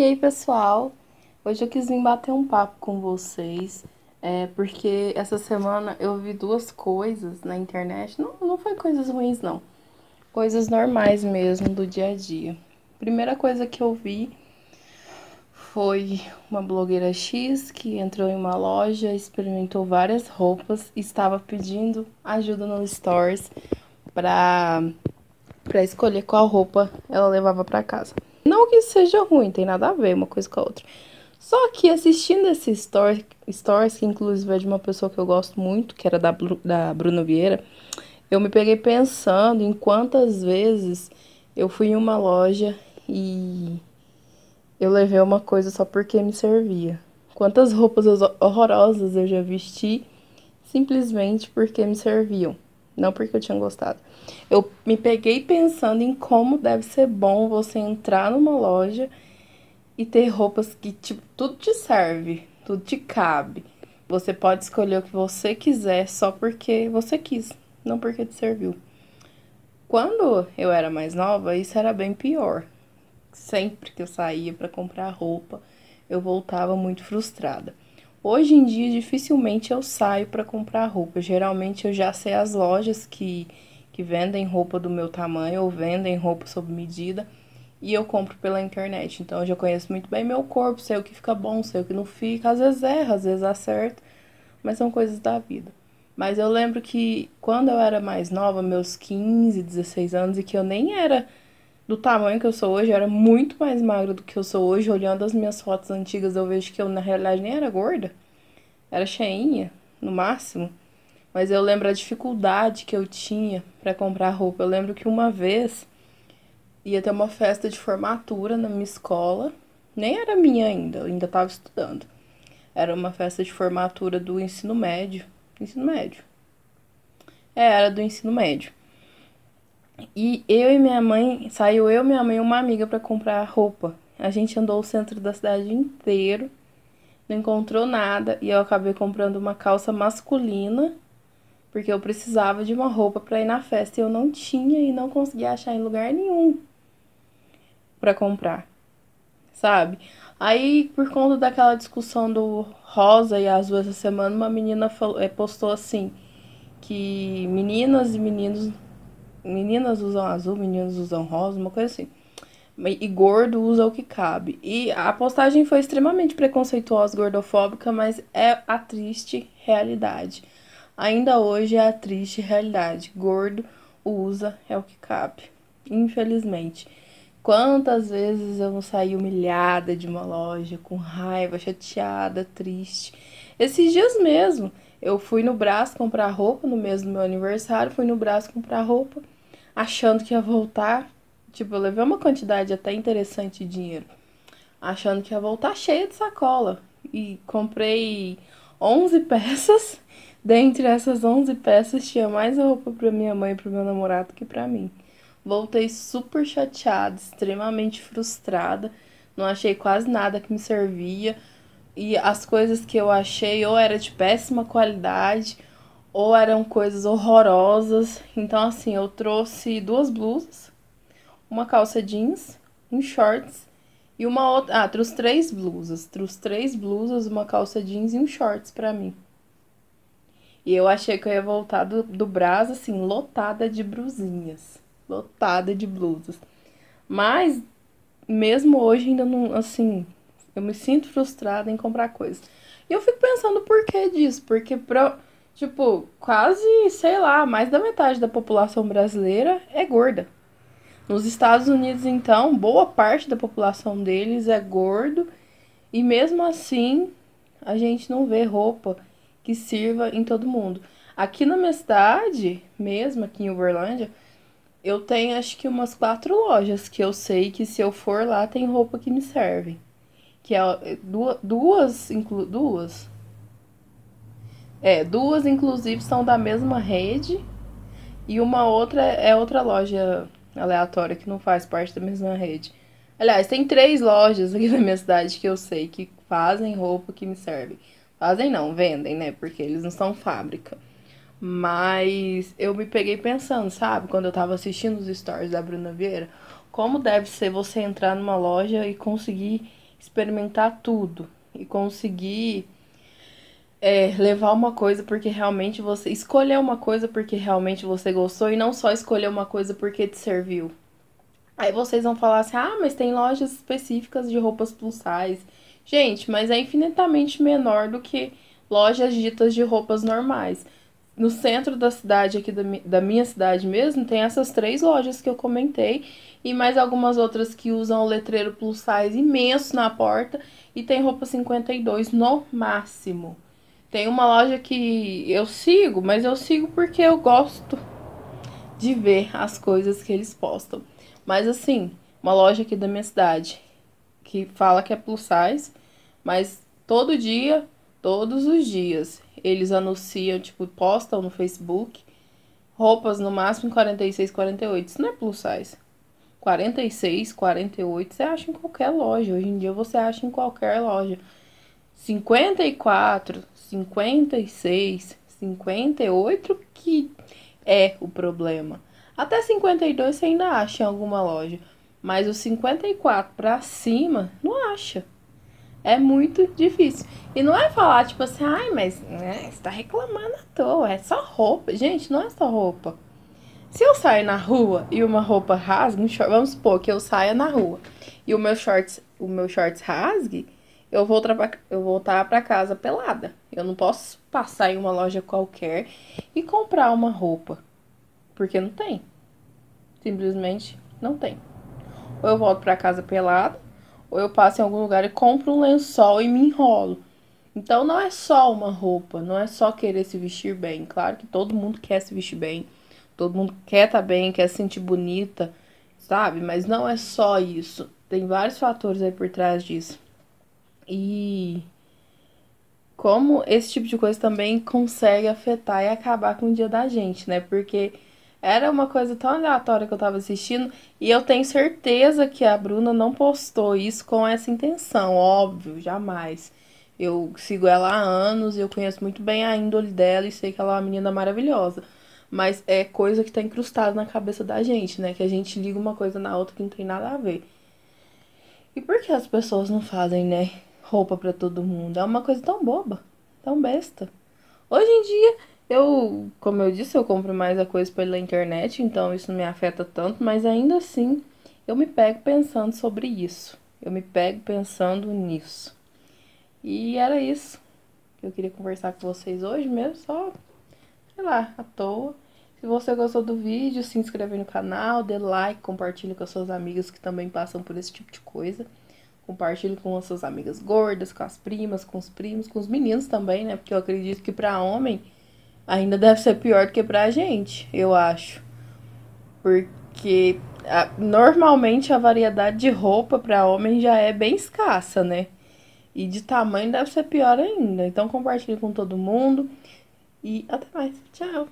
E aí, pessoal? Hoje eu quis vir bater um papo com vocês, é, porque essa semana eu vi duas coisas na internet. Não, não foi coisas ruins, não. Coisas normais mesmo do dia a dia. Primeira coisa que eu vi foi uma blogueira X que entrou em uma loja, experimentou várias roupas e estava pedindo ajuda no Stores para para escolher qual roupa ela levava para casa. Não que isso seja ruim, tem nada a ver uma coisa com a outra. Só que assistindo esse story, stories, que inclusive é de uma pessoa que eu gosto muito, que era da, da Bruno Vieira, eu me peguei pensando em quantas vezes eu fui em uma loja e eu levei uma coisa só porque me servia. Quantas roupas horrorosas eu já vesti simplesmente porque me serviam não porque eu tinha gostado. Eu me peguei pensando em como deve ser bom você entrar numa loja e ter roupas que, tipo, tudo te serve, tudo te cabe. Você pode escolher o que você quiser só porque você quis, não porque te serviu. Quando eu era mais nova, isso era bem pior. Sempre que eu saía para comprar roupa, eu voltava muito frustrada. Hoje em dia, dificilmente eu saio para comprar roupa. Geralmente eu já sei as lojas que, que vendem roupa do meu tamanho ou vendem roupa sob medida e eu compro pela internet. Então eu já conheço muito bem meu corpo, sei o que fica bom, sei o que não fica. Às vezes erra, às vezes acerta, mas são coisas da vida. Mas eu lembro que quando eu era mais nova, meus 15, 16 anos, e que eu nem era do tamanho que eu sou hoje, eu era muito mais magra do que eu sou hoje. Olhando as minhas fotos antigas, eu vejo que eu, na realidade, nem era gorda. Era cheinha, no máximo. Mas eu lembro a dificuldade que eu tinha para comprar roupa. Eu lembro que uma vez ia ter uma festa de formatura na minha escola. Nem era minha ainda, eu ainda estava estudando. Era uma festa de formatura do ensino médio. Ensino médio. É, era do ensino médio. E eu e minha mãe, saiu eu, minha mãe e uma amiga para comprar roupa. A gente andou o centro da cidade inteiro, não encontrou nada e eu acabei comprando uma calça masculina, porque eu precisava de uma roupa para ir na festa e eu não tinha e não conseguia achar em lugar nenhum para comprar. Sabe? Aí, por conta daquela discussão do rosa e azul essa semana, uma menina falou, eh, postou assim que meninas e meninos meninas usam azul, meninos usam rosa, uma coisa assim. E gordo usa o que cabe. E a postagem foi extremamente preconceituosa, gordofóbica, mas é a triste realidade. Ainda hoje é a triste realidade. Gordo usa é o que cabe. Infelizmente. Quantas vezes eu não saí humilhada de uma loja, com raiva, chateada, triste. Esses dias mesmo, eu fui no braço comprar roupa no mês do meu aniversário, fui no braço comprar roupa, achando que ia voltar. Tipo, eu levei uma quantidade até interessante de dinheiro, achando que ia voltar cheia de sacola. E comprei 11 peças. Dentre essas 11 peças, tinha mais roupa para minha mãe e para meu namorado que para mim. Voltei super chateada, extremamente frustrada. Não achei quase nada que me servia e as coisas que eu achei ou era de péssima qualidade ou eram coisas horrorosas. Então, assim, eu trouxe duas blusas, uma calça jeans, um shorts e uma outra. Ah, trouxe três blusas. Trouxe três blusas, uma calça jeans e um shorts pra mim. E eu achei que eu ia voltar do, do Brás, assim, lotada de brusinhas. Lotada de blusas. Mas, mesmo hoje, ainda não, assim, eu me sinto frustrada em comprar coisas. E eu fico pensando por que disso, porque pra, tipo, quase, sei lá, mais da metade da população brasileira é gorda. Nos Estados Unidos, então, boa parte da população deles é gordo e mesmo assim a gente não vê roupa que sirva em todo mundo. Aqui na minha cidade, mesmo aqui em Uberlândia, eu tenho acho que umas quatro lojas que eu sei que se eu for lá tem roupa que me serve que é duas, duas, inclu, duas, é, duas inclusive são da mesma rede e uma outra é outra loja aleatória que não faz parte da mesma rede. Aliás, tem três lojas aqui na minha cidade que eu sei que fazem roupa que me serve. Fazem não, vendem, né? Porque eles não são fábrica. Mas eu me peguei pensando, sabe? Quando eu tava assistindo os stories da Bruna Vieira, como deve ser você entrar numa loja e conseguir experimentar tudo e conseguir é, levar uma coisa porque realmente você. Escolher uma coisa porque realmente você gostou e não só escolher uma coisa porque te serviu. Aí vocês vão falar assim: ah, mas tem lojas específicas de roupas plus size. Gente, mas é infinitamente menor do que lojas ditas de roupas normais. No centro da cidade, aqui da, da minha cidade mesmo, tem essas três lojas que eu comentei e mais algumas outras que usam o letreiro plus size imenso na porta e tem roupa 52 no máximo. Tem uma loja que eu sigo, mas eu sigo porque eu gosto de ver as coisas que eles postam. Mas assim, uma loja aqui da minha cidade que fala que é plus size, mas todo dia, todos os dias, eles anunciam, tipo, postam no Facebook roupas no máximo 46, 48. Isso não é plus size. 46, 48, você acha em qualquer loja. Hoje em dia você acha em qualquer loja. 54, 56, 58 que é o problema. Até 52 você ainda acha em alguma loja, mas o 54 para cima não acha. É muito difícil. E não é falar tipo assim, ai, mas né, você tá reclamando à toa, é só roupa. Gente, não é só roupa. Se eu sair na rua e uma roupa rasgue, um short, vamos supor que eu saia na rua e o meu shorts, o meu shorts rasgue, eu vou eu voltar para casa pelada. Eu não posso passar em uma loja qualquer e comprar uma roupa, porque não tem. Simplesmente não tem. Ou eu volto para casa pelada, ou eu passo em algum lugar e compro um lençol e me enrolo. Então não é só uma roupa, não é só querer se vestir bem. Claro que todo mundo quer se vestir bem, todo mundo quer estar tá bem, quer se sentir bonita, sabe? Mas não é só isso. Tem vários fatores aí por trás disso. E como esse tipo de coisa também consegue afetar e acabar com o dia da gente, né? Porque era uma coisa tão aleatória que eu tava assistindo e eu tenho certeza que a Bruna não postou isso com essa intenção, óbvio, jamais. Eu sigo ela há anos e eu conheço muito bem a índole dela e sei que ela é uma menina maravilhosa. Mas é coisa que tá incrustada na cabeça da gente, né? Que a gente liga uma coisa na outra que não tem nada a ver. E por que as pessoas não fazem, né? Roupa para todo mundo? É uma coisa tão boba, tão besta. Hoje em dia, eu, como eu disse, eu compro mais a coisa pela internet, então isso não me afeta tanto, mas ainda assim eu me pego pensando sobre isso. Eu me pego pensando nisso. E era isso que eu queria conversar com vocês hoje mesmo, só, sei lá, à toa. Se você gostou do vídeo, se inscreve no canal, dê like, compartilhe com as suas amigas que também passam por esse tipo de coisa. Compartilhe com as suas amigas gordas, com as primas, com os primos, com os meninos também, né? Porque eu acredito que para homem ainda deve ser pior do que pra gente, eu acho. Porque a, normalmente a variedade de roupa para homem já é bem escassa, né? E de tamanho deve ser pior ainda. Então compartilhe com todo mundo. E até mais. Tchau.